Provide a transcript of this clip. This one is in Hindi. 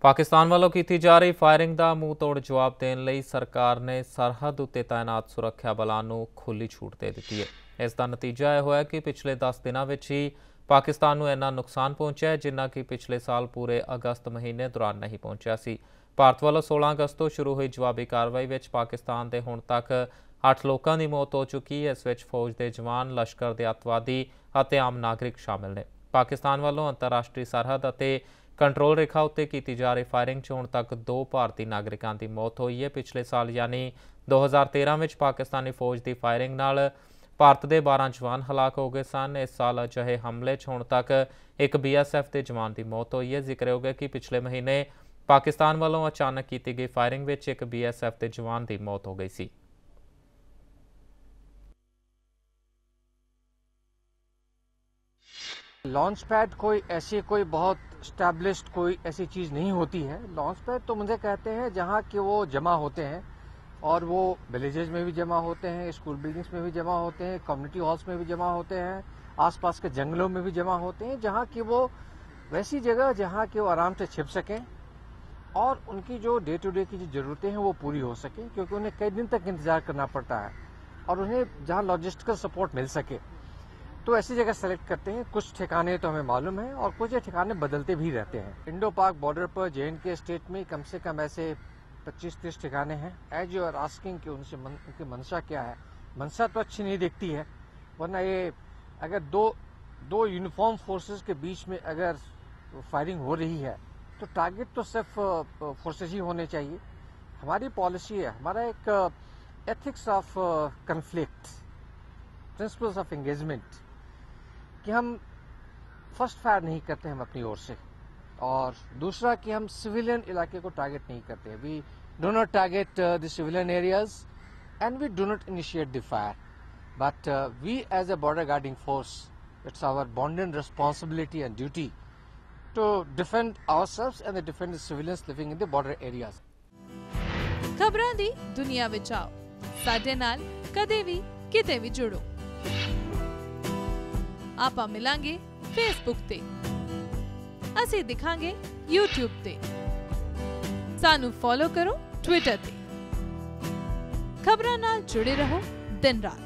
ਪਾਕਿਸਤਾਨ ਵੱਲੋਂ ਕੀਤੀ ਜਾ ਰਹੀ ਫਾਇਰਿੰਗ ਦਾ ਮੂੰਹ ਤੋੜ ਜਵਾਬ ਦੇਣ ਲਈ ਸਰਕਾਰ ਨੇ ਸਰਹੱਦ ਉੱਤੇ ਤਾਇਨਾਤ ਸੁਰੱਖਿਆ ਬਲਾਂ ਨੂੰ ਖੁੱਲੀ ਛੂਟ ਦੇ ਦਿੱਤੀ ਹੈ। ਇਸ ਦਾ ਨਤੀਜਾ ਇਹ ਹੋਇਆ ਕਿ ਪਿਛਲੇ 10 ਦਿਨਾਂ ਵਿੱਚ ਹੀ ਪਾਕਿਸਤਾਨ ਨੂੰ ਇੰਨਾ ਨੁਕਸਾਨ ਪਹੁੰਚਿਆ ਹੈ ਜਿੰਨਾ ਕਿ ਪਿਛਲੇ ਸਾਲ ਪੂਰੇ ਅਗਸਤ ਮਹੀਨੇ ਦੌਰਾਨ ਨਹੀਂ ਪਹੁੰਚਿਆ ਸੀ। ਭਾਰਤ ਵੱਲੋਂ 16 ਅਗਸਤ ਤੋਂ ਸ਼ੁਰੂ ਹੋਈ ਜਵਾਬੀ ਕਾਰਵਾਈ ਵਿੱਚ ਪਾਕਿਸਤਾਨ ਦੇ ਹੁਣ ਤੱਕ 8 ਲੋਕਾਂ ਦੀ ਮੌਤ ਹੋ ਚੁੱਕੀ ਹੈ। ਇਸ ਵਿੱਚ ਫੌਜ ਦੇ ਜਵਾਨ, ਲਸ਼ਕਰ ਦੇ ਅੱਤਵਾਦੀ ਅਤੇ ਆਮ ਨਾਗਰਿਕ ਸ਼ਾਮਲ ਨੇ। ਪਾਕਿਸਤਾਨ ਵੱਲੋਂ ਅੰਤਰਰਾਸ਼ਟਰੀ ਸਰਹੱਦ ਅਤੇ ਕੰਟਰੋਲ ਰੇਖਾ ਉੱਤੇ ਕੀਤੀ ਜਾ ਰਹੀ ਫਾਇਰਿੰਗ 'ਚ ਹੁਣ ਤੱਕ ਦੋ ਭਾਰਤੀ ਨਾਗਰਿਕਾਂ ਦੀ ਮੌਤ ਹੋਈ ਹੈ। ਪਿਛਲੇ ਸਾਲ ਯਾਨੀ 2013 ਵਿੱਚ ਪਾਕਿਸਤਾਨੀ ਫੌਜ ਦੀ ਫਾਇਰਿੰਗ ਨਾਲ ਭਾਰਤ ਦੇ 12 ਜਵਾਨ ਹਲਾਕ ਹੋ ਗਏ ਸਨ। ਇਸ ਸਾਲ ਅਜਿਹੇ ਹਮਲੇ 'ਚ ਹੁਣ ਤੱਕ ਇੱਕ ਬੀਐਸਐਫ ਦੇ ਜਵਾਨ ਦੀ ਮੌਤ ਹੋਈ ਹੈ। ਜ਼ਿਕਰਯੋਗ ਹੈ ਕਿ ਪਿਛਲੇ ਮਹੀਨੇ ਪਾਕਿਸਤਾਨ ਵੱਲੋਂ ਅਚਾਨਕ ਕੀਤੀ ਗਈ ਫਾਇਰਿੰਗ ਵਿੱਚ ਇੱਕ ਬੀਐਸਐਫ ਦੇ ਜਵਾਨ ਦੀ ਮੌਤ ਹੋ ਗਈ ਸੀ। लॉन्च पैड कोई ऐसी कोई बहुत स्टैब्लिश्ड कोई ऐसी चीज़ नहीं होती है। लॉन्च पैड तो मुझे कहते हैं जहाँ कि वो जमा होते हैं और वो विलेजेस में भी जमा होते हैं स्कूल बिल्डिंग्स में भी जमा होते हैं कम्युनिटी हॉल्स में भी जमा होते हैं, आसपास के जंगलों में भी जमा होते हैं, जहाँ कि वो वैसी जगह जहाँ कि वो आराम से छिप सकें और उनकी जो डे टू डे की जो ज़रूरतें हैं वो पूरी हो सके, क्योंकि उन्हें कई दिन तक इंतज़ार करना पड़ता है और उन्हें जहाँ लॉजिस्टिकल सपोर्ट मिल सके। तो ऐसी जगह सेलेक्ट करते हैं। कुछ ठिकाने तो हमें मालूम है और कुछ ठिकाने बदलते भी रहते हैं। इंडो पाक बॉर्डर पर जे के स्टेट में कम से कम ऐसे 25-30 ठिकाने हैं। एज यू आर आस्किंग कि उनसे मन, उनकी मंशा क्या है? मंशा तो अच्छी नहीं दिखती है वरना ये अगर दो दो यूनिफॉर्म फोर्सेस के बीच में अगर फायरिंग हो रही है तो टारगेट तो सिर्फ़ फोर्सेज ही होने चाहिए। हमारी पॉलिसी है हमारा एक ethics of conflict principles of engagement कि हम फर्स्ट फायर नहीं करते हम अपनी ओर से और दूसरा कि हम सिविलियन इलाके को टारगेट नहीं करते we do not target the civilian areas and we do not initiate the fire but we as a border guarding force it's our bounden responsibility and duty to defend ourselves and to defend the civilians living in the border areas. ਖਬਰਾਂ ਦੀ ਦੁਨੀਆ ਵਿੱਚ ਆਓ ਸਾਡੇ ਨਾਲ ਕਦੇ ਵੀ ਕਿਤੇ ਵੀ ਜੁੜੋ ਆਪਾਂ ਮਿਲਾਂਗੇ ਫੇਸਬੁੱਕ ਤੇ ਅਸੀਂ ਦਿਖਾਂਗੇ YouTube ਤੇ ਸਾਨੂੰ ਫੋਲੋ ਕਰੋ Twitter ਤੇ ਖਬਰਾਂ ਨਾਲ ਜੁੜੇ ਰਹੋ ਦਿਨ ਰਾਤ